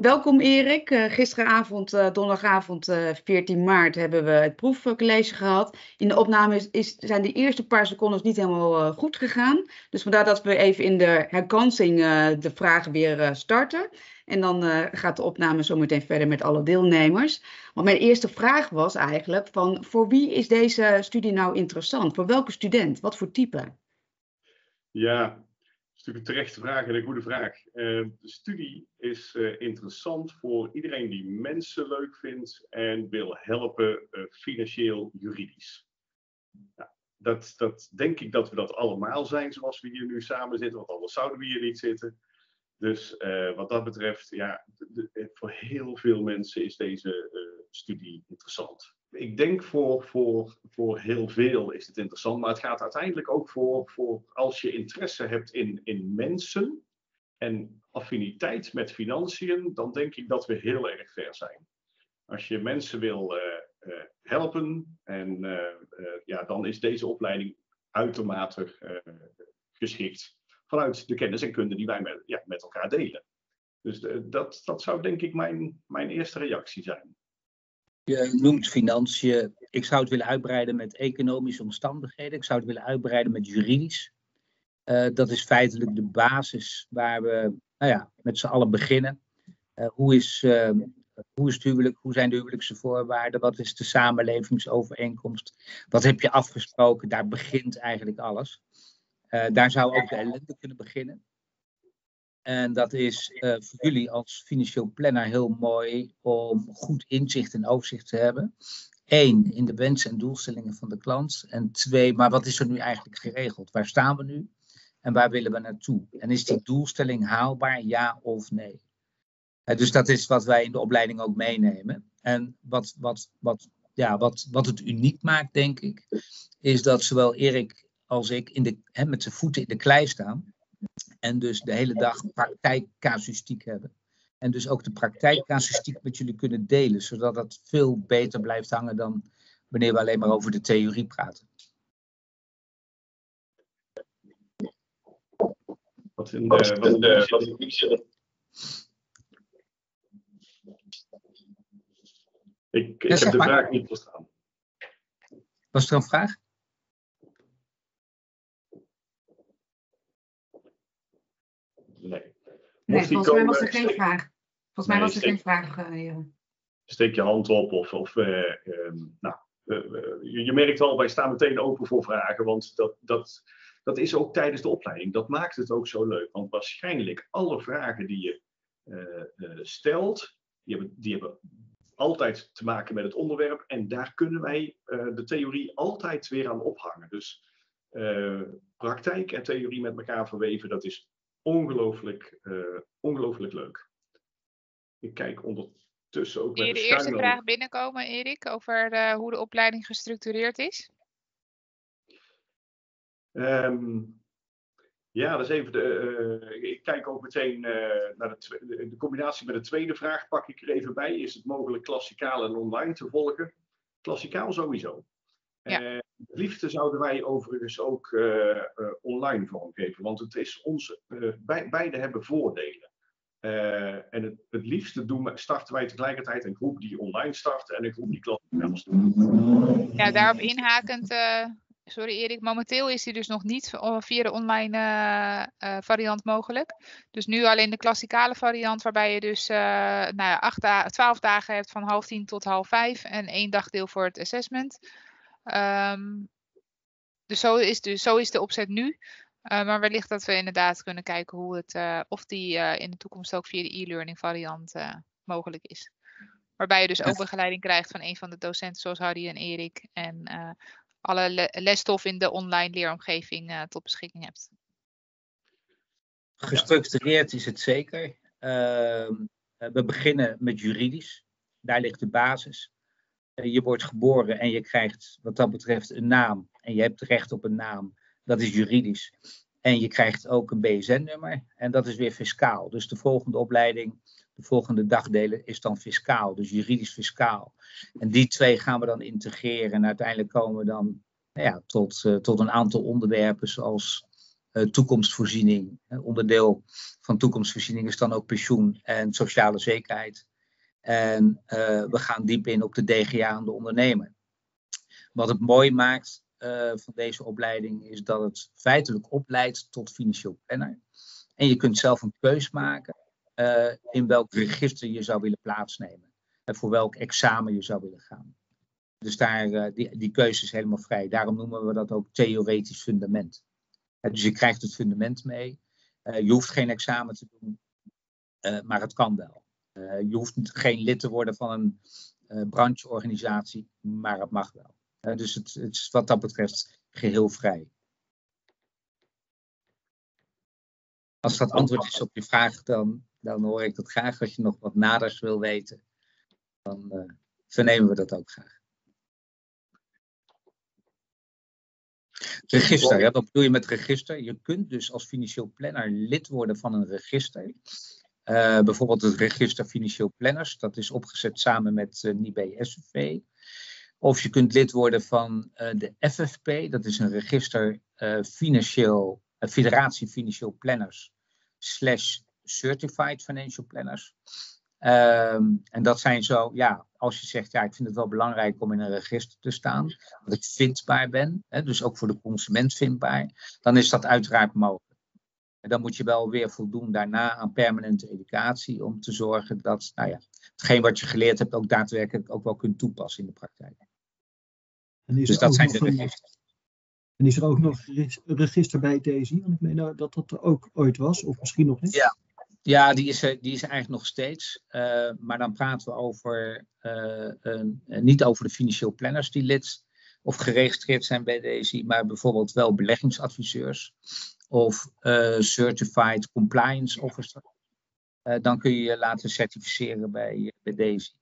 welkom Erik. Uh, gisteravond, uh, donderdagavond 14 maart, hebben we het proefcollege gehad. In de opname is, zijn de eerste paar seconden niet helemaal goed gegaan. Dus vandaar dat we even in de herkansing de vragen weer starten. En dan gaat de opname zo meteen verder met alle deelnemers. Want mijn eerste vraag was eigenlijk van voor wie is deze studie nou interessant? Voor welke student? Wat voor type? Ja, is natuurlijk een terechte vraag en een goede vraag. Uh, de studie is uh, interessant voor iedereen die mensen leuk vindt en wil helpen uh, financieel juridisch. Dat, dat denk ik dat we dat allemaal zijn zoals we hier nu samen zitten, want anders zouden we hier niet zitten. Dus wat dat betreft, ja, voor heel veel mensen is deze studie interessant ik denk voor, voor, voor heel veel is het interessant, maar het gaat uiteindelijk ook voor, voor als je interesse hebt in, in mensen en affiniteit met financiën, dan denk ik dat we heel erg ver zijn. Als je mensen wil uh, uh, helpen, en, uh, ja, dan is deze opleiding uitermate geschikt vanuit de kennis en kunde die wij met, ja, met elkaar delen. Dus dat, dat zou denk ik mijn, mijn eerste reactie zijn. Je noemt financiën. Ik zou het willen uitbreiden met economische omstandigheden. Ik zou het willen uitbreiden met juridisch. Uh, dat is feitelijk de basis waar we nou ja, met z'n allen beginnen. Uh, hoe, is, uh, hoe is het huwelijk? Hoe zijn de huwelijkse voorwaarden? Wat is de samenlevingsovereenkomst? Wat heb je afgesproken? Daar begint eigenlijk alles. daar zou ook de ellende kunnen beginnen. En dat is uh, voor jullie als financieel planner heel mooi om goed inzicht en overzicht te hebben. Eén, in de wensen en doelstellingen van de klant. En twee, maar wat is er nu eigenlijk geregeld? Waar staan we nu? En waar willen we naartoe? En is die doelstelling haalbaar, ja of nee? Uh, dus dat is wat wij in de opleiding ook meenemen. En wat, wat, wat, ja, wat, wat het uniek maakt, denk ik, is dat zowel Erik als ik in de, hè, met zijn voeten in de klei staan. En dus de hele dag praktijkcasuïstiek hebben. En dus ook de praktijkcasuïstiek met jullie kunnen delen, zodat dat veel beter blijft hangen dan wanneer we alleen maar over de theorie praten. Wat in de, wat in de, wat in Ik, ik heb de vraag niet verstaan. Was er een vraag? Nee, volgens mij was er geen vraag. Volgens mij was er geen vraag. Uh, steek je hand op of, of uh, nou, uh, je, je, merkt al, wij staan meteen open voor vragen, want dat, dat, dat is ook tijdens de opleiding. Dat maakt het ook zo leuk, want waarschijnlijk alle vragen die je stelt, die hebben, die hebben altijd te maken met het onderwerp en daar kunnen wij de theorie altijd weer aan ophangen. Dus praktijk en theorie met elkaar verweven, dat is ongelooflijk, uh, ongelooflijk leuk. Ik kijk ondertussen ook Kun je de, eerste vraag binnenkomen, Erik, over uh, hoe de opleiding gestructureerd is? Um, ja, dat is even de. Uh, ik kijk ook meteen naar de, de, combinatie met de tweede vraag. Pak ik er even bij. Is het mogelijk klassikaal en online te volgen? Klassikaal sowieso. Ja. Liefste zouden wij overigens ook uh, uh, online vormgeven, want het is uh, bij, beide hebben voordelen. en het, het liefste doen, starten wij tegelijkertijd een groep die online start en een groep die klassikaal start. Ja, daarop inhakend, sorry Erik, momenteel is die dus nog niet via de online variant mogelijk. Dus nu alleen de klassikale variant, waarbij je dus nou ja, acht da 12 dagen hebt van half tien tot half vijf en één dagdeel voor het assessment. Um, dus zo is, dus zo is de opzet nu. Uh, maar wellicht dat we inderdaad kunnen kijken hoe het, uh, of die uh, in de toekomst ook via de e-learning variant mogelijk is. Waarbij je dus ook begeleiding krijgt van een van de docenten zoals Harry en Erik. En alle le lesstof in de online leeromgeving tot beschikking hebt. Gestructureerd is het zeker. Ehm, we beginnen met juridisch. Daar ligt de basis. Eh, je wordt geboren en je krijgt wat dat betreft een naam. En je hebt recht op een naam. Dat is juridisch. En je krijgt ook een BSN-nummer. En dat is weer fiscaal. Dus de volgende opleiding, de volgende dagdelen is dan fiscaal. Dus juridisch fiscaal. En die twee gaan we dan integreren. En uiteindelijk komen we dan nou ja, tot, uh, tot een aantal onderwerpen zoals toekomstvoorziening. onderdeel van toekomstvoorziening is dan ook pensioen en sociale zekerheid. En we gaan diep in op de DGA aan de ondernemer. Wat het mooi maakt van deze opleiding is dat het feitelijk opleidt tot financieel planner. En je kunt zelf een keus maken in welk register je zou willen plaatsnemen. En voor welk examen je zou willen gaan. Dus daar, die, die keuze is helemaal vrij. Daarom noemen we dat ook theoretisch fundament. Dus je krijgt het fundament mee. Je hoeft geen examen te doen, maar het kan wel. Je hoeft geen lid te worden van een brancheorganisatie, maar het mag wel. dus het, het, is wat dat betreft geheel vrij. Als dat antwoord is op je vraag, dan, dan hoor ik dat graag. Als je nog wat naders wil weten, dan vernemen we dat ook graag. Register, wat bedoel je met register? Je kunt dus als financieel planner lid worden van een register. Uh, bijvoorbeeld het register financieel planners, dat is opgezet samen met uh, NIBE SFV. Of je kunt lid worden van uh, de FFP, dat is een register financieel, Federatie Financieel Planners slash Certified Financial Planners. Um, en dat zijn zo, ja, als je zegt, ja, ik vind het wel belangrijk om in een register te staan, dat ik vindbaar ben, hè, dus ook voor de consument vindbaar, dan is dat uiteraard mogelijk. En dan moet je wel weer voldoen daarna aan permanente educatie om te zorgen dat, nou ja, hetgeen wat je geleerd hebt ook daadwerkelijk ook wel kunt toepassen in de praktijk. Dus dat zijn de registers. En is er ook nog een register bij DSI? Want ik meen nou dat dat er ook ooit was, of misschien nog niet. Ja, ja, die is, die is eigenlijk nog steeds. Uh, maar dan praten we over, uh, een, niet over de financieel planners die lid of geregistreerd zijn bij DSI, maar bijvoorbeeld wel beleggingsadviseurs of uh, certified compliance officer. dan kun je je laten certificeren bij, bij DSI.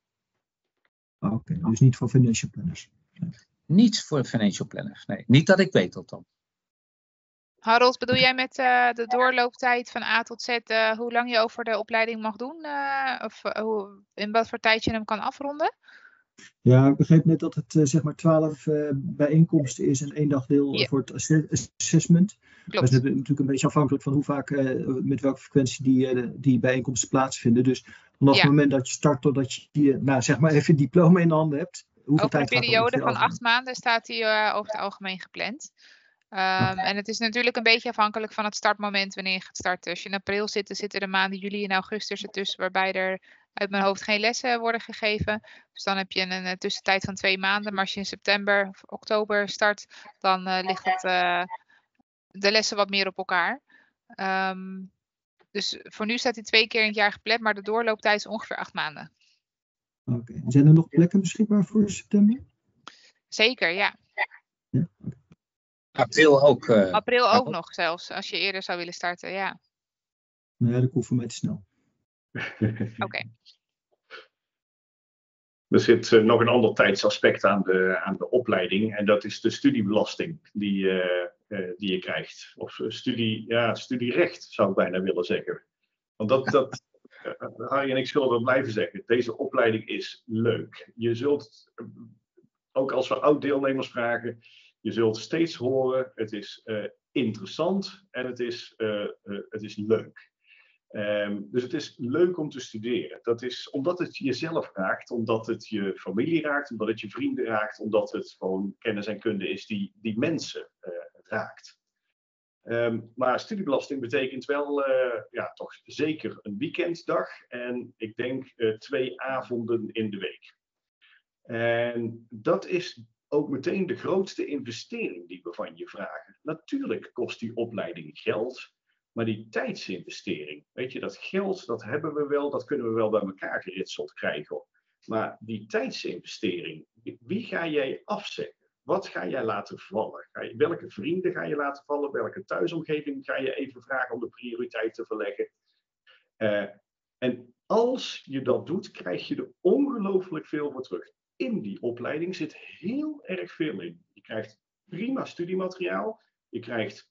Oké, okay, dus niet voor financial planners? Niet voor financial planners, nee. Niet dat ik weet althans. Harold, bedoel jij met uh, de doorlooptijd van A tot Z uh, hoe lang je over de opleiding mag doen? Uh, of hoe, in wat voor tijd je hem kan afronden? Ja, ik begreep net dat het zeg maar twaalf bijeenkomsten is en één dagdeel ja. voor het assessment. Klopt. Dat is natuurlijk een beetje afhankelijk van hoe vaak, met welke frequentie die, die bijeenkomsten plaatsvinden. Dus vanaf ja. het moment dat je start totdat je, nou, zeg maar even diploma in handen hebt. Hoeveel over tijd een periode van acht maanden staat hij over het algemeen gepland. Um, en het is natuurlijk een beetje afhankelijk van het startmoment wanneer je gaat starten. Als je in april zit, dan zitten de maanden juli en augustus ertussen waarbij er uit mijn hoofd geen lessen worden gegeven. Dus dan heb je een, een tussentijd van twee maanden. Maar als je in september of oktober start, dan uh, ligt het, uh, de lessen wat meer op elkaar. Um, dus voor nu staat hij twee keer in het jaar gepland, maar de doorlooptijd is ongeveer acht maanden. Oké, okay. zijn er nog plekken beschikbaar voor september? Zeker, ja. ja okay. April ook. Uh, April ook nog zelfs, als je eerder zou willen starten, ja. Nee, dat komt voor mij te snel. Oké. Okay. Er zit uh, nog een ander tijdsaspect aan de, aan de opleiding en dat is de studiebelasting die, uh, die je krijgt. Of studie, ja, studierecht zou ik bijna willen zeggen. Want dat, dat Harry en ik zullen wel blijven zeggen, deze opleiding is leuk. Je zult, ook als we oud-deelnemers vragen, je zult steeds horen, het is interessant en het is, het is leuk. Um, dus het is leuk om te studeren. Dat is omdat het jezelf raakt, omdat het je familie raakt, omdat het je vrienden raakt, omdat het gewoon kennis en kunde is die, die mensen raakt. Um, maar studiebelasting betekent wel ja, toch zeker een weekenddag en ik denk twee avonden in de week. En dat is ook meteen de grootste investering die we van je vragen. Natuurlijk kost die opleiding geld, maar die tijdsinvestering, weet je, dat geld, dat hebben we wel, dat kunnen we wel bij elkaar geritseld krijgen. Maar die tijdsinvestering, wie ga jij afzeggen? Wat ga jij laten vallen? Ga je, welke vrienden ga je laten vallen? Welke thuisomgeving ga je even vragen om de prioriteit te verleggen? Uh, en als je dat doet, krijg je er ongelooflijk veel voor terug in die opleiding zit heel erg veel in. Je krijgt prima studiemateriaal, je krijgt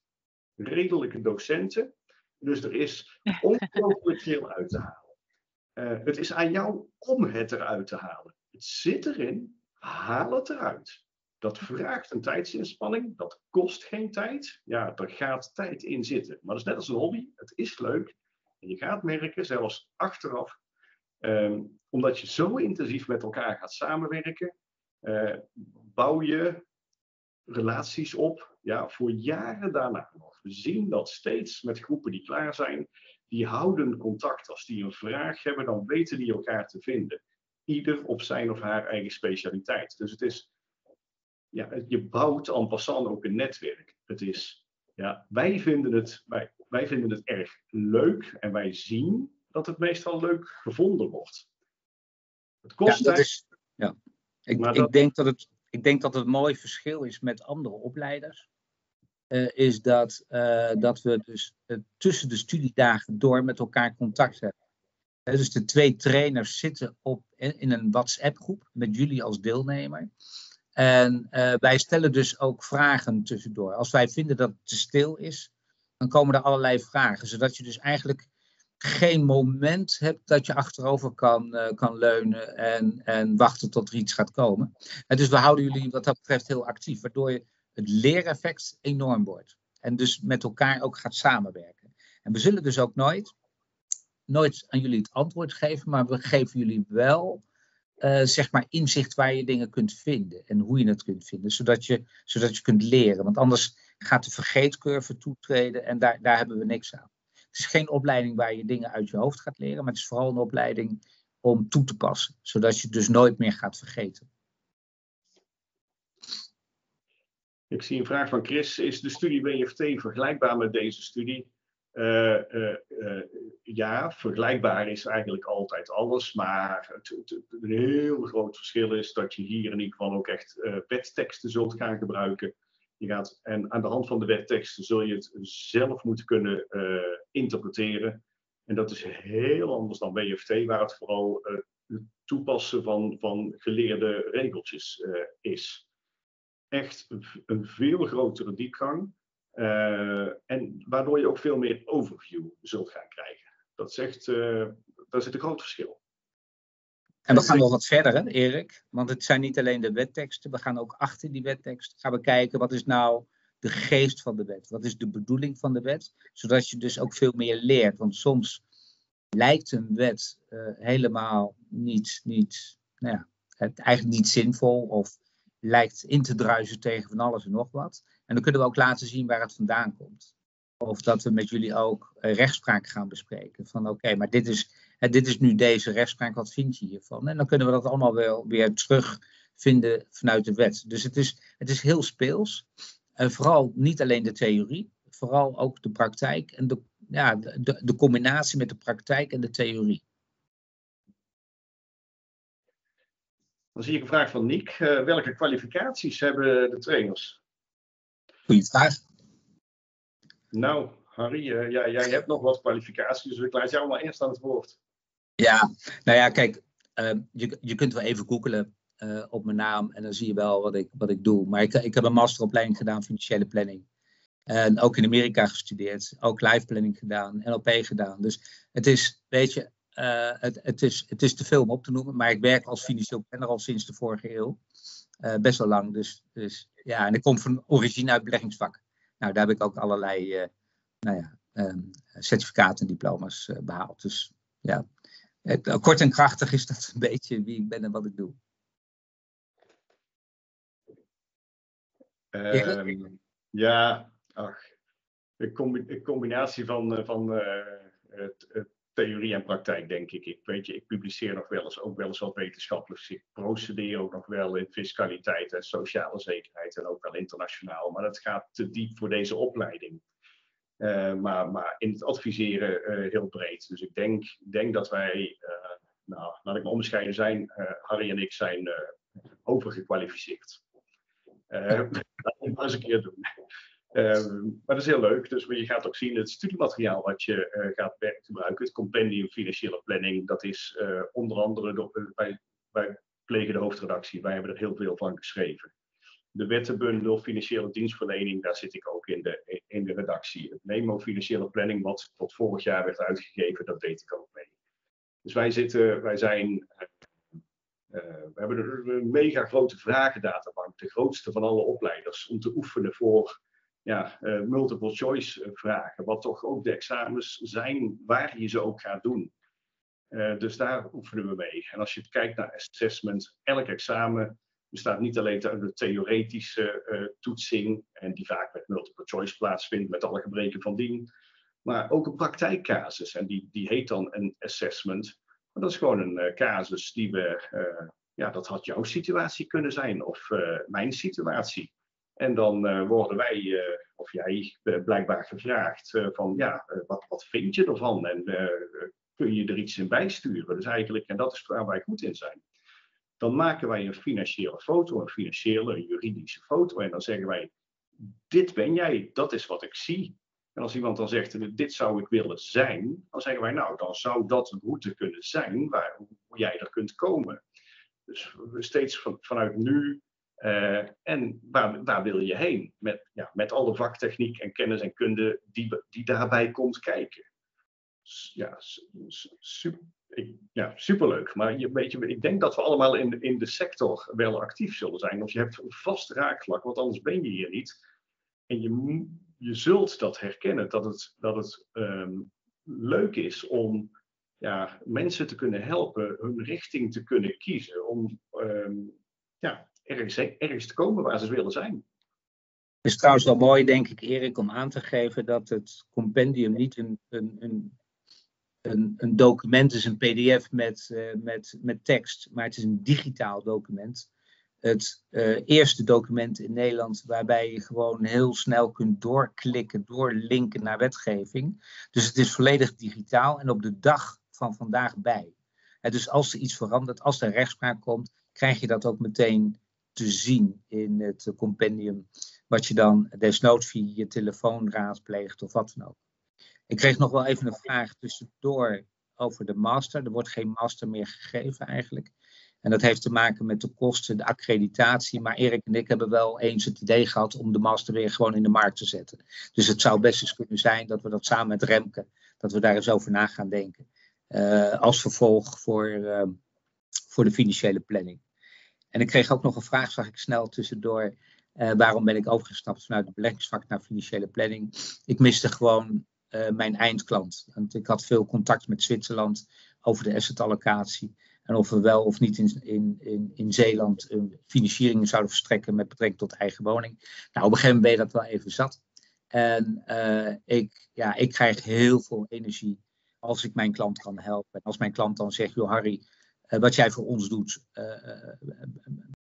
redelijke docenten, dus er is ongelooflijk veel uit te halen. Uh, het is aan jou om het eruit te halen. Het zit erin, haal het eruit. dat vraagt een tijdsinspanning, dat kost geen tijd. Ja, er gaat tijd in zitten. Maar dat is net als een hobby, het is leuk. En je gaat merken, zelfs achteraf, ehm, omdat je zo intensief met elkaar gaat samenwerken, uh, bouw je relaties op ja, voor jaren daarna nog. We zien dat steeds met groepen die klaar zijn, die houden contact. Als die een vraag hebben, dan weten die elkaar te vinden. Ieder op zijn of haar eigen specialiteit. Dus het is, ja, je bouwt en passant ook een netwerk. Het is, ja, wij vinden het, wij, wij vinden het erg leuk en wij zien dat het meestal leuk gevonden wordt. Het kost ja, dat is, ja. Ik, ik, denk dat het, ik denk dat het een mooi verschil is met andere opleiders. Uh, is dat, uh, dat we dus uh, tussen de studiedagen door met elkaar contact hebben. dus de twee trainers zitten op, in, een WhatsApp-groep met jullie als deelnemer. En wij stellen dus ook vragen tussendoor. Als wij vinden dat het te stil is, dan komen er allerlei vragen. Zodat je dus eigenlijk geen moment hebt dat je achterover kan, kan leunen en, en wachten tot er iets gaat komen. En dus we houden jullie wat dat betreft heel actief, waardoor je het leereffect enorm wordt. En dus met elkaar ook gaat samenwerken. En we zullen dus ook nooit, nooit aan jullie het antwoord geven, maar we geven jullie wel uh, zeg maar inzicht waar je dingen kunt vinden en hoe je het kunt vinden, zodat je, zodat je kunt leren. Want anders gaat de vergeetcurve toetreden en daar, daar hebben we niks aan. Het is geen opleiding waar je dingen uit je hoofd gaat leren, maar het is vooral een opleiding om toe te passen, zodat je het dus nooit meer gaat vergeten. Ik zie een vraag van Chris. Is de studie WFT vergelijkbaar met deze studie? Uh, uh, uh, ja, vergelijkbaar is eigenlijk altijd alles, maar het, een heel groot verschil is dat je hier in ieder geval ook echt wetteksten zult gaan gebruiken je gaat, en aan de hand van de wetteksten zul je het zelf moeten kunnen interpreteren. En dat is heel anders dan WFT, waar het vooral het toepassen van, van geleerde regeltjes is. Echt een, veel grotere diepgang. en waardoor je ook veel meer overview zult gaan krijgen. Dat is echt, daar zit een groot verschil. En we gaan nog wat verder, hè, Erik. Want het zijn niet alleen de wetteksten. We gaan ook achter die wettekst gaan we kijken wat is nou de geest van de wet. Wat is de bedoeling van de wet? Zodat je dus ook veel meer leert. Want soms lijkt een wet uh, helemaal niet, niet nou ja, het, eigenlijk niet zinvol. Of lijkt in te druisen tegen van alles en nog wat. En dan kunnen we ook laten zien waar het vandaan komt. Of dat we met jullie ook uh, rechtspraak gaan bespreken. Van oké, maar dit is dit is nu deze rechtspraak, wat vind je hiervan? En dan kunnen we dat allemaal wel weer terugvinden vanuit de wet. Dus het is, het is heel speels. En vooral niet alleen de theorie, vooral ook de praktijk en de, ja, de, de combinatie met de praktijk en de theorie. Dan zie ik een vraag van Niek. Uh, welke kwalificaties hebben de trainers? Goeie vraag. Nou, Harry, uh, ja, jij hebt nog wat kwalificaties, dus ik laat jou maar eerst aan het woord. Ja, nou ja, kijk, uh, je, je kunt wel even googelen op mijn naam en dan zie je wel wat ik, wat ik doe. Maar ik, ik heb een masteropleiding gedaan financiële planning. En ook in Amerika gestudeerd, ook live planning gedaan, NLP gedaan. Dus het is, weet je, uh, het, het, is, het is te veel om op te noemen, maar ik werk als financieel planner al sinds de vorige eeuw. best wel lang, dus, dus ja, en ik kom van origine uit beleggingsvak. Nou, daar heb ik ook allerlei nou ja, um, certificaten en diploma's behaald. Dus ja, het, kort en krachtig is dat een beetje wie ik ben en wat ik doe. Um, ja, ach, een, combinatie van, eh, van uh, theorie en praktijk, denk ik. ik. Weet je, ik publiceer nog wel eens, ook wel eens wat wetenschappelijk. Ik procedeer ook nog wel in fiscaliteit en sociale zekerheid en ook wel internationaal. Maar dat gaat te diep voor deze opleiding. Uh, maar, maar in het adviseren uh, heel breed. Dus ik denk, denk dat wij, uh, nou, laat ik maar onbescheiden zijn, Harry en ik zijn overgekwalificeerd. dat moet maar eens een keer doen. Maar dat is heel leuk. Dus je gaat ook zien het studiemateriaal wat je gaat gebruiken. Het compendium financiële planning. Dat is onder andere door, wij, wij plegen de hoofdredactie. Wij hebben er heel veel van geschreven de wettenbundel financiële dienstverlening, daar zit ik ook in de, in de redactie. Het memo financiële planning, wat tot vorig jaar werd uitgegeven, dat deed ik ook mee. Dus wij zitten, wij zijn we hebben een, mega grote vragendatabank, de grootste van alle opleiders, om te oefenen voor ja, multiple choice vragen, wat toch ook de examens zijn waar je ze ook gaat doen. dus daar oefenen we mee. En als je kijkt naar assessment, elk examen bestaat niet alleen uit de theoretische toetsing, en die vaak met multiple choice plaatsvindt, met alle gebreken van dien, maar ook een praktijkcasus. En die, die heet dan een assessment. Dat is gewoon een casus die we, ja, dat had jouw situatie kunnen zijn of mijn situatie. En dan worden wij, of jij, blijkbaar gevraagd van, ja, wat, wat vind je ervan? En kun je er iets in bijsturen? Dus eigenlijk, en dat is waar wij goed in zijn. Dan maken wij een financiële foto, een financiële, een juridische foto. En dan zeggen wij, dit ben jij, dat is wat ik zie. En als iemand dan zegt, dit zou ik willen zijn, dan zeggen wij, nou, dan zou dat een route kunnen zijn waar jij er kunt komen. Dus steeds van, vanuit nu uh, en waar, waar wil je heen? Met, ja, met alle vaktechniek en kennis en kunde die, die daarbij komt kijken. Ja, super, ja, superleuk. Maar je, weet je, ik denk dat we allemaal in, in de sector wel actief zullen zijn. Of je hebt een vast raakvlak, want anders ben je hier niet. En je je zult dat herkennen, dat het, dat het ehm, leuk is om ja, mensen te kunnen helpen hun richting te kunnen kiezen. Om um, ja, ergens, ergens te komen waar ze willen zijn. Het is trouwens wel mooi, denk ik, Erik, om aan te geven dat het compendium niet een, een, een, een, een document is, een pdf met, uh, met, met tekst, maar het is een digitaal document het uh, eerste document in Nederland waarbij je gewoon heel snel kunt doorklikken, doorlinken naar wetgeving. Dus het is volledig digitaal en op de dag van vandaag bij. dus als er iets verandert, als er rechtspraak komt, krijg je dat ook meteen te zien in het compendium. Wat je dan desnoods via je telefoon raadpleegt of wat dan ook. Ik kreeg nog wel even een vraag tussendoor over de master. Er wordt geen master meer gegeven eigenlijk. En dat heeft te maken met de kosten, de accreditatie. Maar Erik en ik hebben wel eens het idee gehad om de master weer gewoon in de markt te zetten. Dus het zou best eens kunnen zijn dat we dat samen met Remke, dat we daar eens over na gaan denken. Uh, als vervolg voor, uh, voor de financiële planning. En ik kreeg ook nog een vraag, zag ik snel tussendoor. Uh, waarom ben ik overgestapt vanuit het beleggingsvak naar financiële planning? Ik miste gewoon mijn eindklant. Want ik had veel contact met Zwitserland over de assetallocatie. En of we wel of niet in, in, in, in Zeeland een financiering zouden verstrekken met betrekking tot eigen woning. Nou, op een gegeven moment ben je dat wel even zat. En ik, ja, ik krijg heel veel energie als ik mijn klant kan helpen. En als mijn klant dan zegt, joh Harry, wat jij voor ons doet, uh,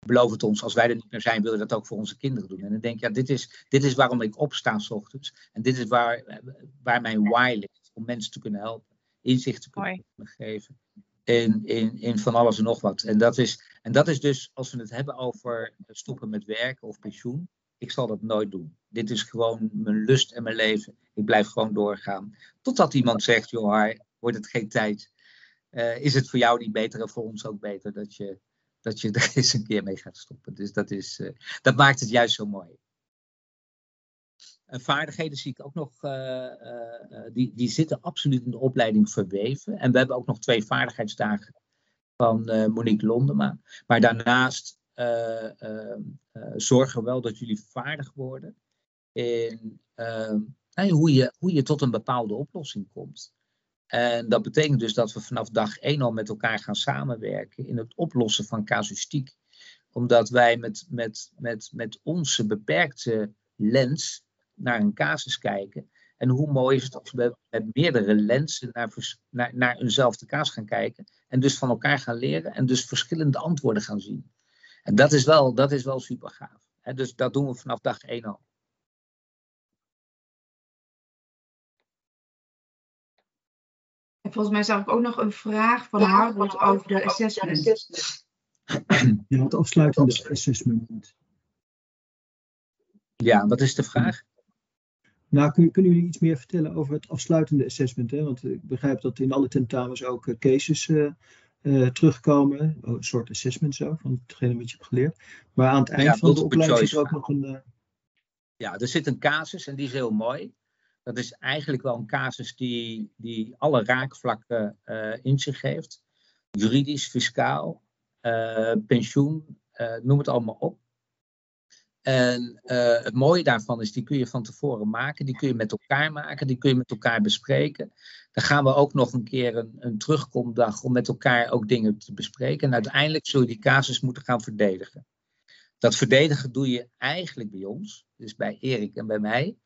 beloof het ons, als wij er niet meer zijn, wil je dat ook voor onze kinderen doen. En dan denk ik, ja, dit is, dit is waarom ik opsta s ochtends. En dit is waar, waar mijn why ligt, om mensen te kunnen helpen, inzicht te kunnen geven in, in, in van alles en nog wat. En dat, is, en dat is dus, als we het hebben over stoppen met werken of pensioen, ik zal dat nooit doen. Dit is gewoon mijn lust en mijn leven. Ik blijf gewoon doorgaan. Totdat iemand zegt, joh, wordt het geen tijd? Uh, is het voor jou niet beter en voor ons ook beter dat je, dat je er eens een keer mee gaat stoppen? Dus dat, is, uh, dat maakt het juist zo mooi. En vaardigheden zie ik ook nog, die, die zitten absoluut in de opleiding verweven. En we hebben ook nog twee vaardigheidsdagen van Monique Londema. Maar daarnaast zorgen we wel dat jullie vaardig worden in nou, hoe, je, hoe je tot een bepaalde oplossing komt. En dat betekent dus dat we vanaf dag één al met elkaar gaan samenwerken in het oplossen van casuïstiek. Omdat wij met, met, met, met onze beperkte lens naar een casus kijken. En hoe mooi is het als we met meerdere lenzen naar, naar, naar eenzelfde kaas gaan kijken. En dus van elkaar gaan leren en dus verschillende antwoorden gaan zien. En dat is wel, dat is wel super gaaf. dus dat doen we vanaf dag 1 al. En volgens mij zag ik ook nog een vraag van Harwood over de assessment. Ja, het afsluitende assessment. Ja, wat is de vraag? Nou, kun, kunnen jullie iets meer vertellen over het afsluitende assessment? Hè? Want ik begrijp dat in alle tentamens ook uh, cases uh, terugkomen. Oh, een soort assessment zo, van hetgene wat je hebt geleerd. Maar aan het eind van de opleiding is er ook nog een... Ja, er zit een casus en die is heel mooi. Dat is eigenlijk wel een casus die, die alle raakvlakken in zich heeft. Juridisch, fiscaal, pensioen, noem het allemaal op. En het mooie daarvan is, die kun je van tevoren maken, die kun je met elkaar maken, die kun je met elkaar bespreken. Dan gaan we ook nog een keer een, een terugkomdag om met elkaar ook dingen te bespreken. En uiteindelijk zul je die casus moeten gaan verdedigen. Dat verdedigen doe je eigenlijk bij ons, dus bij Erik en bij mij.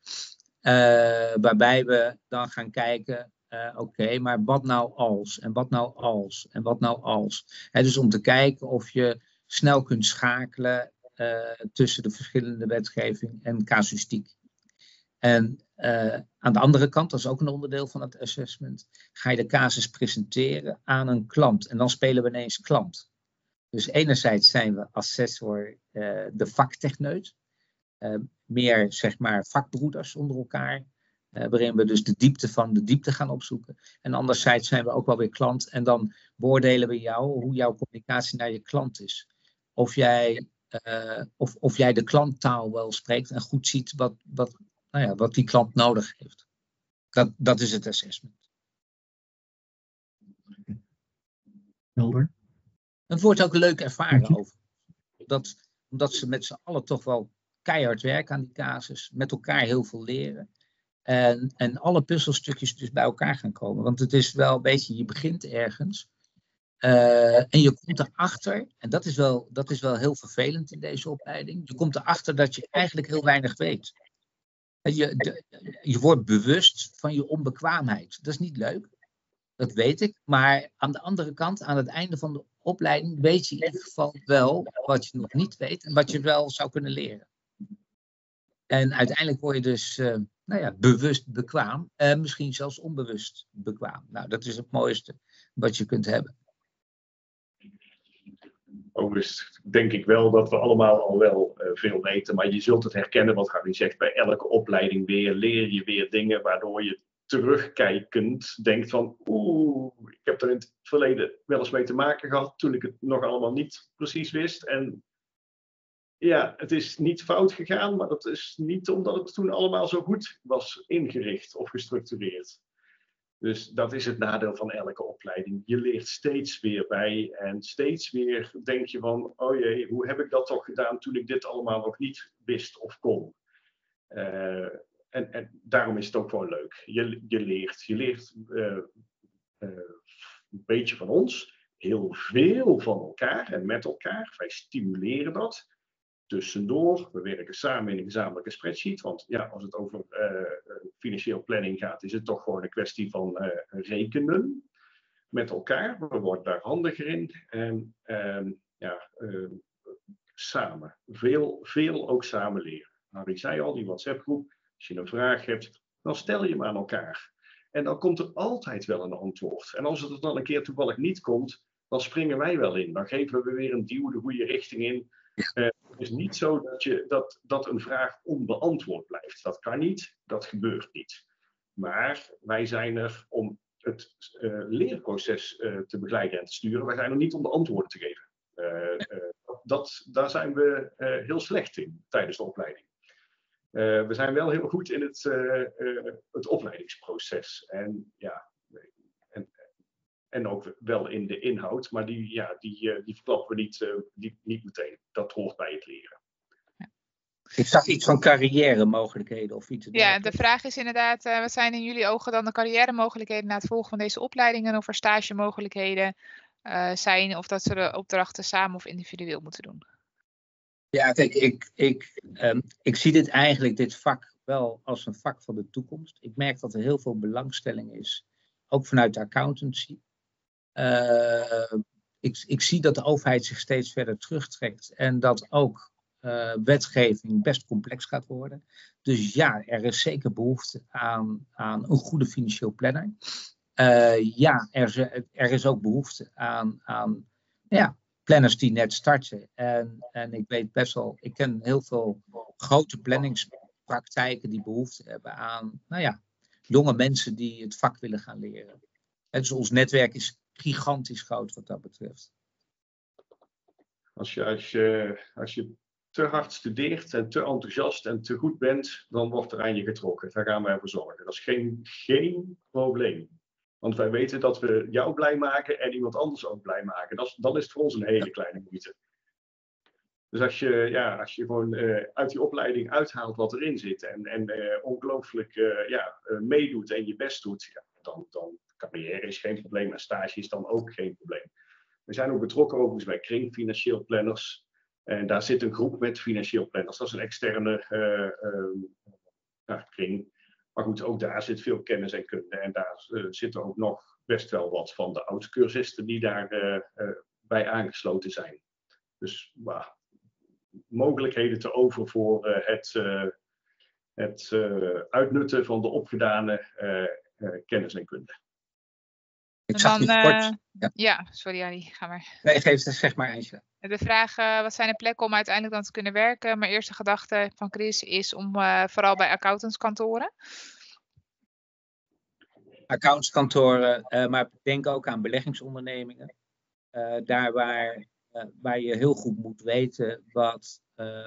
Uh, waarbij we dan gaan kijken, uh, oké, maar wat nou als? En wat nou als? En wat nou als? He, dus om te kijken of je snel kunt schakelen uh, tussen de verschillende wetgeving en casuïstiek. En aan de andere kant, dat is ook een onderdeel van het assessment, ga je de casus presenteren aan een klant. En dan spelen we ineens klant. Dus enerzijds zijn we assessor de vaktechneut. Uh, meer zeg maar vakbroeders onder elkaar. Uh, waarin we dus de diepte van de diepte gaan opzoeken. En anderzijds zijn we ook wel weer klant. En dan beoordelen we jou hoe jouw communicatie naar je klant is. Of jij, of, of jij de klanttaal wel spreekt en goed ziet wat, wat, nou ja, wat die klant nodig heeft. Dat, dat is het assessment. Helder. Het wordt ook leuk ervaren over. Dat, omdat ze met z'n allen toch wel keihard werken aan die casus, met elkaar heel veel leren. En, en alle puzzelstukjes dus bij elkaar gaan komen. Want het is wel een beetje, je begint ergens. Uh, en je komt erachter, en dat is, wel, dat is wel heel vervelend in deze opleiding. Je komt erachter dat je eigenlijk heel weinig weet. Je, de, je wordt bewust van je onbekwaamheid. Dat is niet leuk. Dat weet ik. Maar aan de andere kant, aan het einde van de opleiding, weet je in ieder geval wel wat je nog niet weet en wat je wel zou kunnen leren. En uiteindelijk word je dus uh, nou ja, bewust bekwaam, en misschien zelfs onbewust bekwaam. Nou, dat is het mooiste wat je kunt hebben. Overigens denk ik wel dat we allemaal al wel uh, veel weten, maar je zult het herkennen wat Harry zegt. Bij elke opleiding weer leer je weer dingen waardoor je terugkijkend denkt van oeh, ik heb er in het verleden wel eens mee te maken gehad toen ik het nog allemaal niet precies wist. En ja, het is niet fout gegaan, maar dat is niet omdat het toen allemaal zo goed was ingericht of gestructureerd. Dus dat is het nadeel van elke opleiding. Je leert steeds weer bij en steeds weer denk je van, oh jee, hoe heb ik dat toch gedaan toen ik dit allemaal nog niet wist of kon. Uh, en, en, daarom is het ook gewoon leuk. Je, je leert, je leert uh, uh, een beetje van ons, heel veel van elkaar en met elkaar. Wij stimuleren dat. Tussendoor, we werken samen in een gezamenlijke spreadsheet. Want ja, als het over uh, financieel planning gaat, is het toch gewoon een kwestie van rekenen met elkaar. We worden daar handiger in. En ehm, ja, samen. Veel, veel ook samen leren. Nou, ik zei al, die WhatsApp-groep als je een vraag hebt, dan stel je hem aan elkaar. En dan komt er altijd wel een antwoord. En als het er dan een keer toevallig niet komt, dan springen wij wel in. Dan geven we weer een duw de goede richting in. Uh, het is niet zo dat, je, dat, dat een vraag onbeantwoord blijft. Dat kan niet, dat gebeurt niet. Maar wij zijn er om het uh, leerproces uh, te begeleiden en te sturen. Wij zijn er niet om de antwoorden te geven. dat, daar zijn we heel slecht in tijdens de opleiding. We zijn wel heel goed in het, het opleidingsproces. En, ja, en ook wel in de inhoud, maar die, ja, die, die verklappen we niet, die, niet meteen. Dat hoort bij het leren. Ik zag iets van carrière mogelijkheden of iets. Ja, de vraag is inderdaad, wat zijn in jullie ogen dan de carrière mogelijkheden na het volgen van deze opleidingen? Of er stage mogelijkheden zijn of dat ze de opdrachten samen of individueel moeten doen? Ja, kijk, ik, ik, um, ik zie dit eigenlijk, dit vak, wel als een vak van de toekomst. Ik merk dat er heel veel belangstelling is, ook vanuit de accountancy. Uh, ik, ik zie dat de overheid zich steeds verder terugtrekt en dat ook uh, wetgeving best complex gaat worden. Dus ja, er is zeker behoefte aan, aan een goede financieel planner. Uh, ja, er er is ook behoefte aan, aan ja, planners die net starten. En, en ik weet best wel, ik ken heel veel grote planningspraktijken die behoefte hebben aan, nou ja, jonge mensen die het vak willen gaan leren. En dus ons netwerk is gigantisch groot wat dat betreft. Als je, als je, als je te hard studeert en te enthousiast en te goed bent, dan wordt er aan je getrokken. Daar gaan wij voor zorgen. Dat is geen, geen probleem. Want wij weten dat we jou blij maken en iemand anders ook blij maken. Dat is, dan is het voor ons een hele kleine moeite. Dus als je, ja, als je gewoon uh, uit die opleiding uithaalt wat erin zit en, en uh, ongelooflijk uh, ja, meedoet en je best doet, ja, dan, dan carrière is geen probleem en stage is dan ook geen probleem. We zijn ook betrokken overigens bij Kring Financieel Planners. En daar zit een groep met financieel planners. Dat is een externe kring. Maar goed, ook daar zit veel kennis en kunde. En daar zitten ook nog best wel wat van de oud-cursisten die daarbij bij aangesloten zijn. Dus mogelijkheden te over voor uh, het, uh, het uh, uitnutten van de opgedane kennis en kunde. Ik zag dan, kort. Ja. ja. sorry Ari, ga maar. Nee, geef het, zeg maar Angela. De vraag, wat zijn de plekken om uiteindelijk dan te kunnen werken? Mijn eerste gedachte van Chris is om vooral bij accountantskantoren. Accountantskantoren, maar denk ook aan beleggingsondernemingen. daar waar waar je heel goed moet weten wat,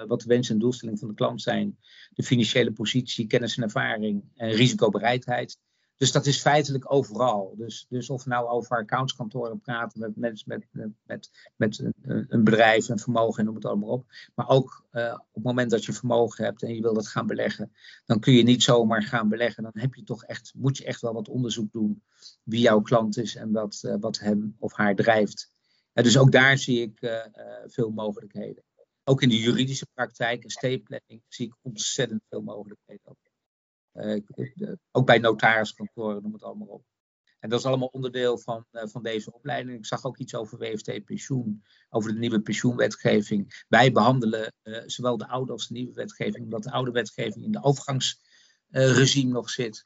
wat de wensen en doelstellingen van de klant zijn. De financiële positie, kennis en ervaring en risicobereidheid. Dus dat is feitelijk overal. Dus, dus of we nou over accountskantoren praten met mensen met, met, met, een, bedrijf, een vermogen en noem het allemaal op. Maar ook uh, op het moment dat je vermogen hebt en je wil dat gaan beleggen, dan kun je niet zomaar gaan beleggen. Dan heb je toch echt, moet je echt wel wat onderzoek doen wie jouw klant is en wat, uh, wat hem of haar drijft dus ook daar zie ik eh, eh, veel mogelijkheden. Ook in de juridische praktijk, estate planning, zie ik ontzettend veel mogelijkheden. Uh, ook bij notariskantoren, noem het allemaal op. En dat is allemaal onderdeel van, uh, van deze opleiding. Ik zag ook iets over WFT pensioen, over de nieuwe pensioenwetgeving. Wij behandelen zowel de oude als de nieuwe wetgeving, omdat de oude wetgeving in de overgangsregime nog zit.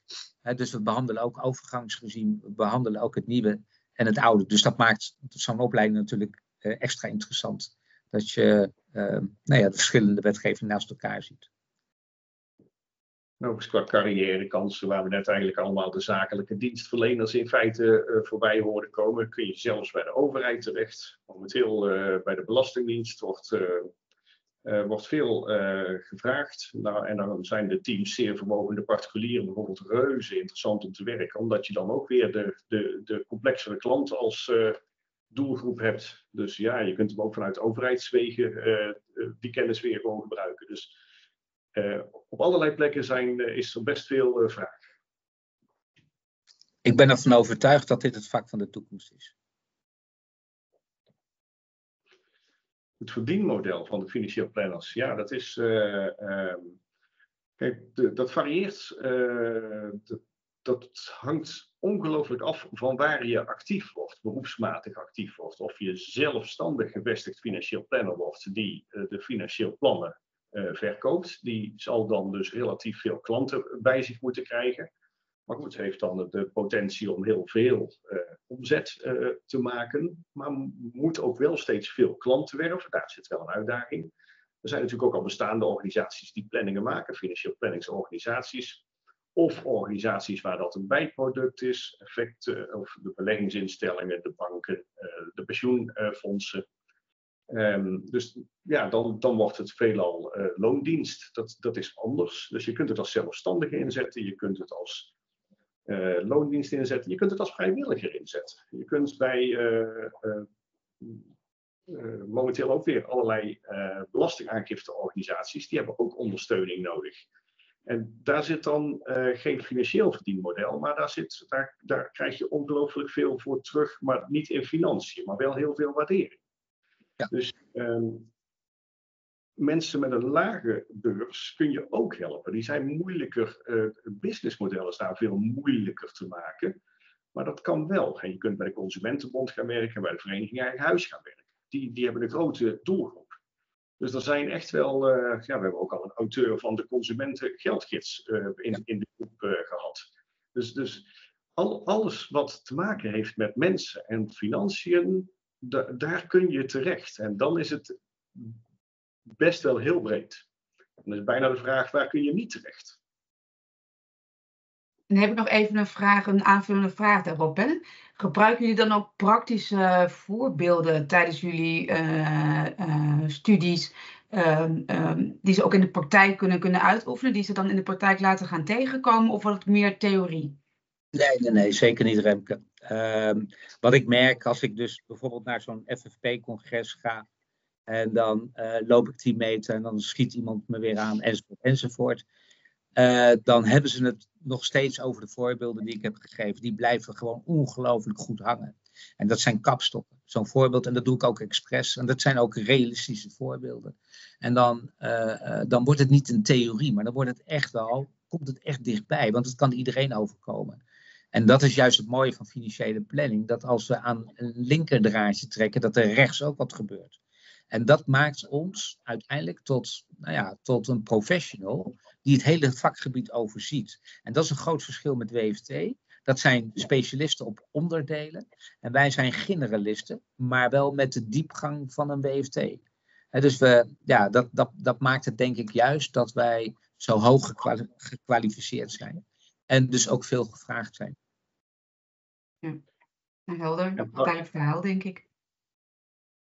dus we behandelen ook overgangsregime, we behandelen ook het nieuwe en het oude. Dus dat maakt zo'n opleiding natuurlijk extra interessant. Dat je nou ja, de verschillende wetgevingen naast elkaar ziet. Nou, dus qua carrièrekansen, waar we net eigenlijk allemaal de zakelijke dienstverleners in feite uh, voorbij horen komen, kun je zelfs bij de overheid terecht. Momenteel bij de Belastingdienst wordt uh, wordt veel gevraagd. Nou, en dan zijn de teams zeer vermogende particulieren bijvoorbeeld reuze interessant om te werken, omdat je dan ook weer de, de, de complexere klant als doelgroep hebt. Dus ja, je kunt hem ook vanuit overheidswegen die kennis weer gewoon gebruiken. Dus op allerlei plekken zijn, is er best veel vraag. Ik ben ervan overtuigd dat dit het vak van de toekomst is. het verdienmodel van de financieel planners, ja, dat is. Uh, kijk, de, dat varieert. De, dat hangt ongelooflijk af van waar je actief wordt, beroepsmatig actief wordt. Of je zelfstandig gevestigd financieel planner wordt, die de financieel plannen verkoopt. Die zal dan dus relatief veel klanten bij zich moeten krijgen. Maar goed, heeft dan de potentie om heel veel uh, omzet uh, te maken. Maar moet ook wel steeds veel klanten werven. Daar zit wel een uitdaging. Er zijn natuurlijk ook al bestaande organisaties die planningen maken, financieel planningsorganisaties. Of organisaties waar dat een bijproduct is, effecten, of de beleggingsinstellingen, de banken, de pensioenfondsen. Um, dus ja, dan, dan wordt het veelal loondienst. Dat, dat is anders. Dus je kunt het als zelfstandige inzetten, je kunt het als uh, loondienst inzetten. Je kunt het als vrijwilliger inzetten. Je kunt bij uh, momenteel ook weer allerlei belastingaangifteorganisaties, die hebben ook ondersteuning nodig. En daar zit dan geen financieel verdienmodel, maar daar, zit, daar, daar krijg je ongelooflijk veel voor terug, maar niet in financiën, maar wel heel veel waardering. Ja. Dus um, mensen met een lage beurs kun je ook helpen. Die zijn moeilijker, uh, businessmodellen staan veel moeilijker te maken. Maar dat kan wel. En je kunt bij de Consumentenbond gaan werken, bij de Vereniging Eigen Huis gaan werken. Die, die hebben een grote doelgroep. Dus er zijn echt wel, uh, ja, we hebben ook al een auteur van de Consumenten Geldgids uh, in, in de groep gehad. Dus, dus al, alles wat te maken heeft met mensen en financiën, daar kun je terecht. En dan is het best wel heel breed. En dan is bijna de vraag, waar kun je niet terecht? Dan heb ik nog even een vraag, een aanvullende vraag daarop. Hè? Gebruiken jullie dan ook praktische voorbeelden tijdens jullie uh, uh, studies, uh, die ze ook in de praktijk kunnen, kunnen uitoefenen, die ze dan in de praktijk laten gaan tegenkomen, of wordt het meer theorie? Nee, nee, nee, zeker niet, Remke. Ehm, wat ik merk als ik dus bijvoorbeeld naar zo'n FFP-congres ga en dan uh, loop ik 10 meter en dan schiet iemand me weer aan enzovoort enzovoort. Uh, dan hebben ze het nog steeds over de voorbeelden die ik heb gegeven. Die blijven gewoon ongelooflijk goed hangen. En dat zijn kapstokken. Zo'n voorbeeld, en dat doe ik ook expres. En dat zijn ook realistische voorbeelden. En dan, uh, dan wordt het niet een theorie, maar dan wordt het echt wel, komt het echt dichtbij. Want het kan iedereen overkomen. En dat is juist het mooie van financiële planning. Dat als we aan een linkerdraadje trekken, dat er rechts ook wat gebeurt. En dat maakt ons uiteindelijk tot, nou ja, tot een professional die het hele vakgebied overziet. En dat is een groot verschil met WFT. Dat zijn specialisten op onderdelen. En wij zijn generalisten, maar wel met de diepgang van een WFT. dus we, ja, dat, dat, dat maakt het denk ik juist dat wij zo hoog gekwalificeerd zijn. En dus ook veel gevraagd zijn. Ja, helder. Duidelijk verhaal, denk ik.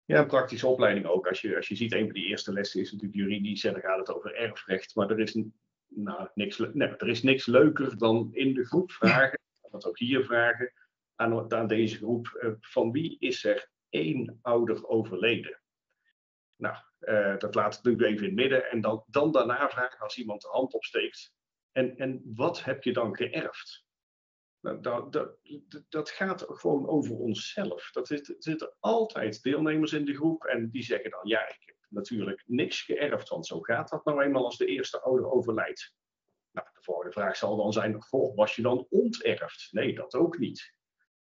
Ja, praktische opleiding ook. Als je, als je ziet, een van die eerste lessen is natuurlijk juridisch en dan gaat het over erfrecht. Maar er is, nou, niks, nee, er is niks leuker dan in de groep vragen, dat ook hier vragen, aan, aan deze groep, uh, van wie is er één ouder overleden? Nou, uh, dat laat het nu even in het midden. En dan, dan daarna vragen als iemand de hand opsteekt. En, en wat heb je dan geërfd? Nou, dat, dat, dat, gaat gewoon over onszelf. Dat er zitten altijd deelnemers in de groep en die zeggen dan: Ja, ik heb natuurlijk niks geërfd, want zo gaat dat nou eenmaal als de eerste ouder overlijdt. Nou, de volgende vraag zal dan zijn: Goh, was je dan onterfd? Nee, dat ook niet.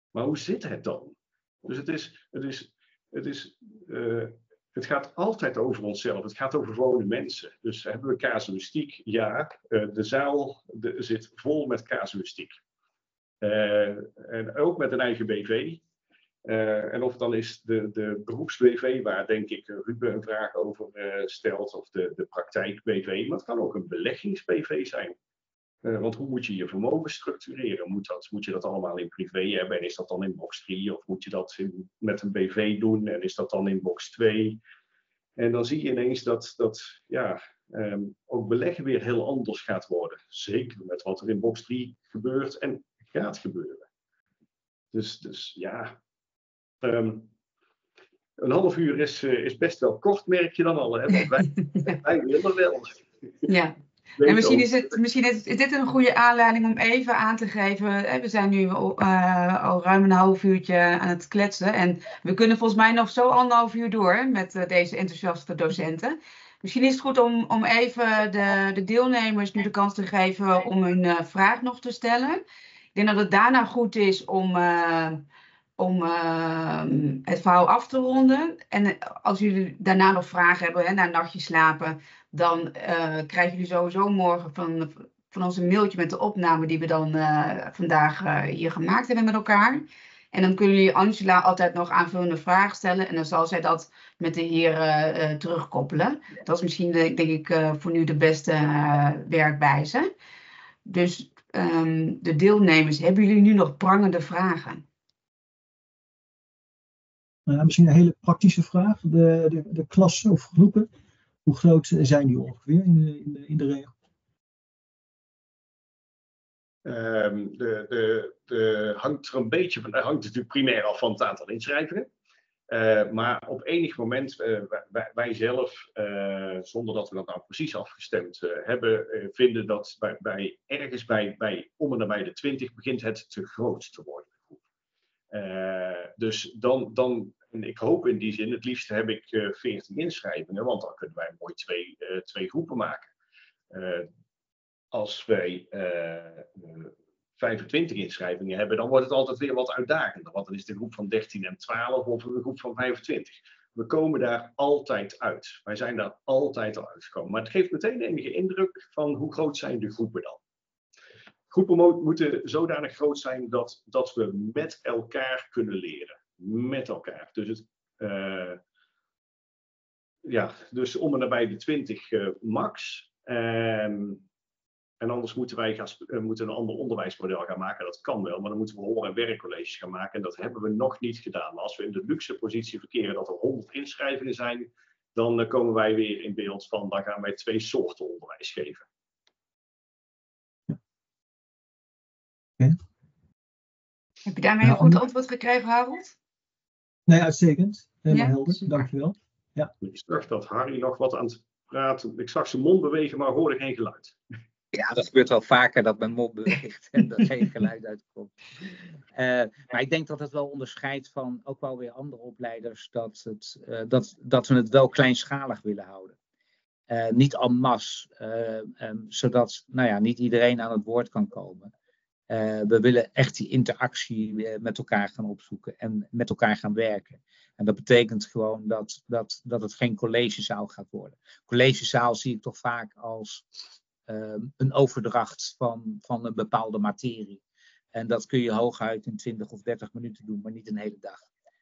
Maar hoe zit het dan? Dus het is. Het is, het is uh, het gaat altijd over onszelf. Het gaat over gewone mensen. Dus hebben we casuïstiek? Ja, uh, de zaal zit vol met casuïstiek. Eh, en ook met een eigen BV. Uh, en of dan is de, de beroeps-BV, waar denk ik Ruben een vraag over stelt, of de, de praktijk-BV, maar het kan ook een beleggings-BV zijn. Uh, want hoe moet je je vermogen structureren? Moet, dat, moet je dat allemaal in privé hebben en is dat dan in box 3? Of moet je dat in, met een BV doen en is dat dan in box 2? En dan zie je ineens dat, dat ja, um, ook beleggen weer heel anders gaat worden. Zeker met wat er in box 3 gebeurt en gaat gebeuren. Dus, dus ja, um, een half uur is, uh, is best wel kort, merk je dan al. Hè? Want wij, wij willen wel. Ja. En misschien is, het, misschien is dit een goede aanleiding om even aan te geven. We zijn nu uh, al ruim een half uurtje aan het kletsen. En we kunnen volgens mij nog zo anderhalf uur door met uh, deze enthousiaste docenten. Misschien is het goed om, om even de, de deelnemers nu de kans te geven om hun uh, vraag nog te stellen. Ik denk dat het daarna goed is om, om uh, het verhaal af te ronden. En als jullie daarna nog vragen hebben, hè, na een nachtje slapen, dan uh, krijgen jullie sowieso morgen van, van ons een mailtje met de opname die we dan vandaag hier gemaakt hebben met elkaar. En dan kunnen jullie Angela altijd nog aanvullende vragen stellen. En dan zal zij dat met de heren terugkoppelen. Dat is misschien, de, denk ik, voor nu de beste werkwijze. Dus um, de deelnemers, hebben jullie nu nog prangende vragen? Nou, misschien een hele praktische vraag. De, de, de klassen of groepen, hoe groot zijn die ongeveer in in de, in de regel? Um, de, de, de, hangt er een beetje van, hangt natuurlijk primair af van het aantal inschrijvingen. Uh, maar op enig moment, uh, wij, zelf, uh, zonder dat we dat nou precies afgestemd hebben, vinden dat bij, bij, ergens bij, bij om en nabij de 20 begint het te groot te worden. Dus dan, dan, en ik hoop in die zin, het liefst heb ik 14 inschrijvingen, want dan kunnen wij mooi twee, twee groepen maken. als wij 25 inschrijvingen hebben, dan wordt het altijd weer wat uitdagender. Want dan is de groep van 13 en 12 of een groep van 25. We komen daar altijd uit. Wij zijn daar altijd al uitgekomen. Maar het geeft meteen enige indruk van hoe groot zijn de groepen dan. Groepen mo moeten zodanig groot zijn dat, dat we met elkaar kunnen leren. Met elkaar. Dus het, uh, ja, dus om en nabij de 20 uh, eh, max. Um, en anders moeten wij gaan, uh, moeten een ander onderwijsmodel gaan maken. Dat kan wel, maar dan moeten we hoor- en werkcolleges gaan maken. En dat hebben we nog niet gedaan. Maar als we in de luxe positie verkeren dat er 100 inschrijvingen zijn, dan komen wij weer in beeld van, dan gaan wij twee soorten onderwijs geven. Okay. Heb je daarmee een goed antwoord gekregen, Harold? Nee, uitstekend. Helemaal ja, helder. Super. Dankjewel. Ja. Ik zag dat Harry nog wat aan het praten. Ik zag zijn mond bewegen, maar hoorde geen geluid. Ja, dat gebeurt wel vaker dat mijn mond beweegt en er geen geluid uitkomt. Uh, maar ik denk dat het wel onderscheidt van ook wel weer andere opleiders dat, het, uh, dat, dat we het wel kleinschalig willen houden. Uh, niet en masse, um, zodat nou ja, niet iedereen aan het woord kan komen. We willen echt die interactie met elkaar gaan opzoeken en met elkaar gaan werken. En dat betekent gewoon dat, dat, dat het geen collegezaal gaat worden. Collegezaal zie ik toch vaak als Ehm, een overdracht van, van een bepaalde materie. En dat kun je hooguit in 20 of 30 minuten doen, maar niet een hele dag.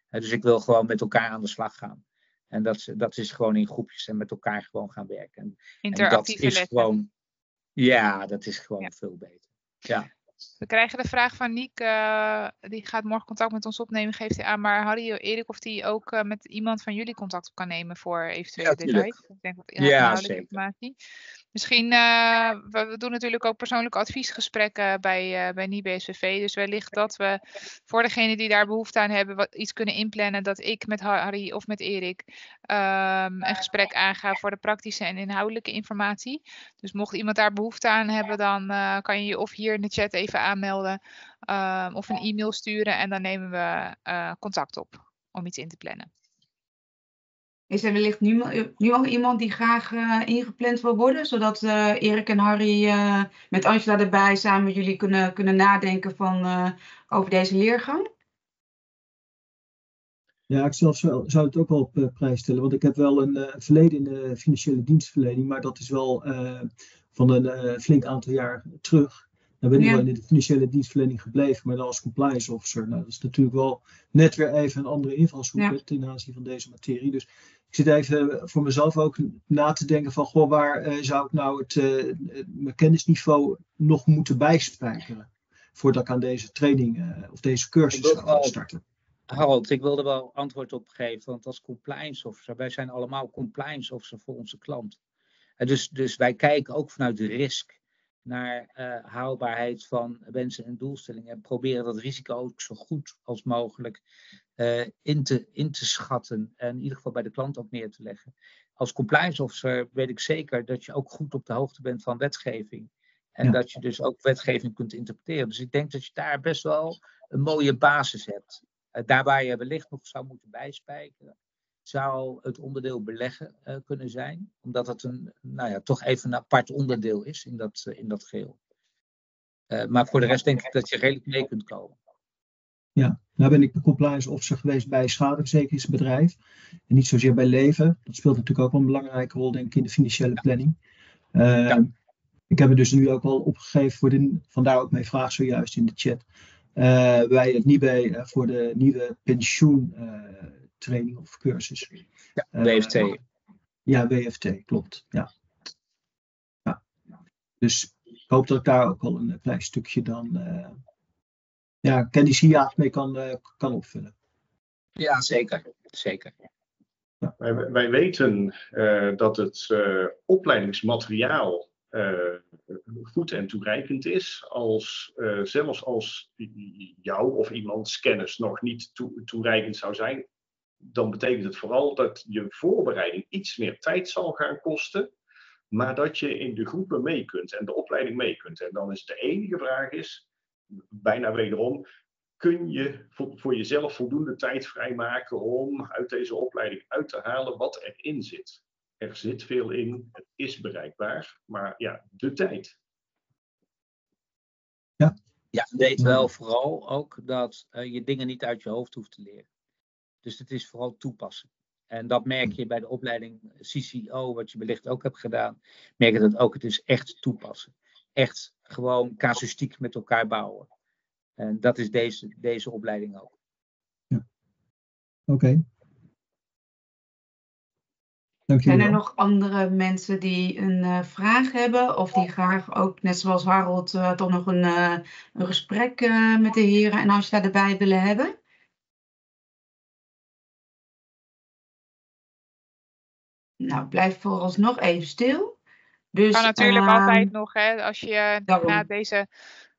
dus ik wil gewoon met elkaar aan de slag gaan. En dat, dat is gewoon in groepjes en met elkaar gewoon gaan werken. En, en dat is gewoon. Ja, dat is gewoon veel beter. Ja. We krijgen de vraag van Niek, uh, die gaat morgen contact met ons opnemen, geeft hij aan. Maar Harry, Erik, of die ook uh, met iemand van jullie contact op kan nemen voor eventuele ja, details? Ik denk dat ja, zeker. informatie. Misschien, uh, we, doen natuurlijk ook persoonlijke adviesgesprekken bij, uh, bij NIBSVV. Dus wellicht dat we voor degenen die daar behoefte aan hebben, wat, iets kunnen inplannen. Dat ik met Harry of met Erik um, een gesprek aanga voor de praktische en inhoudelijke informatie. Dus mocht iemand daar behoefte aan hebben, dan uh, kan je je of hier in de chat even aanmelden. Um, of een e-mail sturen en dan nemen we contact op om iets in te plannen. Is er wellicht nu, nu al iemand die graag uh, ingepland wil worden, zodat uh, Erik en Harry uh, met Angela erbij samen met jullie kunnen, kunnen nadenken van, over deze leergang? Ja, ik zelf zou, zou het ook wel op prijs stellen, want ik heb wel een verleden in de financiële dienstverlening, maar dat is wel van een flink aantal jaar terug. Dan ben ik ja. wel in de financiële dienstverlening gebleven, maar dan als compliance officer. Nou, dat is natuurlijk wel net weer even een andere invalshoek ja. ten aanzien van deze materie. Dus ik zit even voor mezelf ook na te denken van, goh, waar uh, zou ik nou het, uh, mijn kennisniveau nog moeten bijspijkeren? Voordat ik aan deze training uh, of deze cursus ga starten. Harold, ik wilde wel antwoord op geven, want als compliance officer, wij zijn allemaal compliance officer voor onze klant. dus, dus wij kijken ook vanuit de risk naar uh, haalbaarheid van wensen en doelstellingen. En proberen dat risico ook zo goed als mogelijk uh, in, te, in te schatten. En in ieder geval bij de klant ook neer te leggen. Als compliance officer weet ik zeker dat je ook goed op de hoogte bent van wetgeving. En ja. dat je dus ook wetgeving kunt interpreteren. Dus ik denk dat je daar best wel een mooie basis hebt. Uh, daar waar je wellicht nog zou moeten bijspijkeren zou het onderdeel beleggen uh, kunnen zijn. Omdat het een, nou ja, toch even een apart onderdeel is in dat, uh, in dat geheel. Uh, maar voor de rest denk ik dat je redelijk mee kunt komen. Ja, nou ben ik de compliance officer geweest bij schadeverzekeringsbedrijf. En niet zozeer bij leven. Dat speelt natuurlijk ook wel een belangrijke rol, denk ik, in de financiële planning. Ja. Ik heb het dus nu ook al opgegeven voor de, vandaar ook mijn vraag zojuist in de chat. bij het NIBE voor de nieuwe pensioen training of cursus. Ja, WFT. Uh, ja, WFT, klopt. Ja. ja. Dus ik hoop dat ik daar ook al een klein stukje dan uh, ja, kennishiaat mee kan, uh, kan opvullen. Ja, zeker. zeker. Ja. Wij, wij, weten uh, dat het uh, opleidingsmateriaal goed en toereikend is, als, zelfs als jou of iemands kennis nog niet toe, toereikend zou zijn, dan betekent het vooral dat je voorbereiding iets meer tijd zal gaan kosten, maar dat je in de groepen mee kunt en de opleiding mee kunt. En dan is de enige vraag is, bijna wederom, kun je voor, jezelf voldoende tijd vrijmaken om uit deze opleiding uit te halen wat erin zit. Er zit veel in, het is bereikbaar, maar ja, de tijd. Ja, ja weet wel vooral ook dat uh, je dingen niet uit je hoofd hoeft te leren. Dus het is vooral toepassen. En dat merk je bij de opleiding CCO, wat je wellicht ook hebt gedaan. Merk je dat ook, het is echt toepassen. Echt gewoon casuïstiek met elkaar bouwen. En dat is deze, deze opleiding ook. Ja. Oké. Okay. Zijn er nog andere mensen die een uh, vraag hebben of die graag ook, net zoals Harold, uh, toch nog een, uh, een gesprek met de heren en Angela erbij willen hebben? Nou, blijf vooralsnog even stil. Dus, kan natuurlijk uh, altijd nog, hè, als je daarom. na deze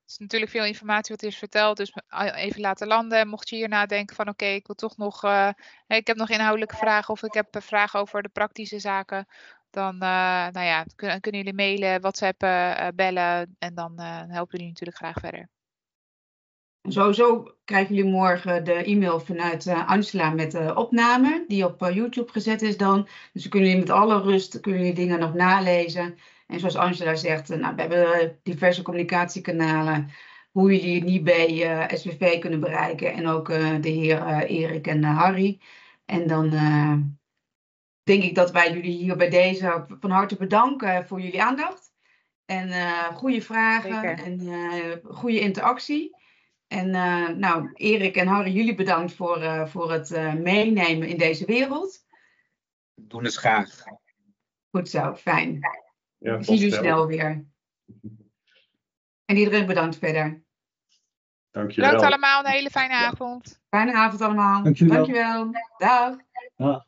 is natuurlijk veel informatie wat is verteld. Dus even laten landen. Mocht je hier nadenken van oké, ik wil toch nog. Uh, ik heb nog inhoudelijke vragen of ik heb vragen over de praktische zaken. Dan nou ja, kunnen, kunnen jullie mailen, whatsappen, bellen. En dan helpen jullie natuurlijk graag verder. Sowieso krijgen jullie morgen de e-mail vanuit uh, Angela met de opname, die op uh, YouTube gezet is dan. Dus dan kunnen jullie met alle rust kunnen jullie dingen nog nalezen. En zoals Angela zegt, uh, nou, we hebben diverse communicatiekanalen. Hoe jullie het niet bij SWV kunnen bereiken. En ook de heer Erik en Harry. En dan denk ik dat wij jullie hier bij deze van harte bedanken voor jullie aandacht. En goede vragen en goede interactie. En uh, nou, Erik en Harry, jullie bedankt voor, uh, voor het uh, meenemen in deze wereld. We doen het graag. Goed zo, fijn. Ja, Ik zie jullie snel weer. En iedereen bedankt verder. Dankjewel. Bedankt allemaal, een hele fijne avond. Fijne avond allemaal. Dankjewel. Dankjewel. Dag. Dag.